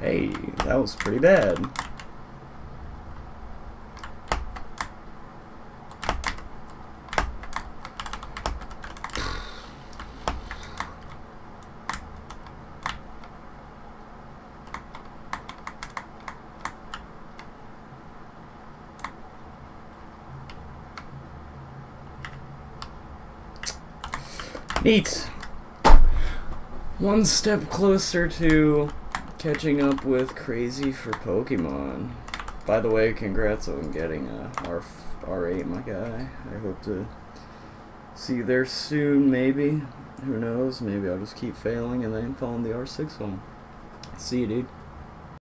Hey, that was pretty bad. Neat. One step closer to catching up with Crazy for Pokemon. By the way, congrats on getting a R R8, my guy. I hope to see you there soon, maybe. Who knows? Maybe I'll just keep failing and then in the R6 home. See you, dude.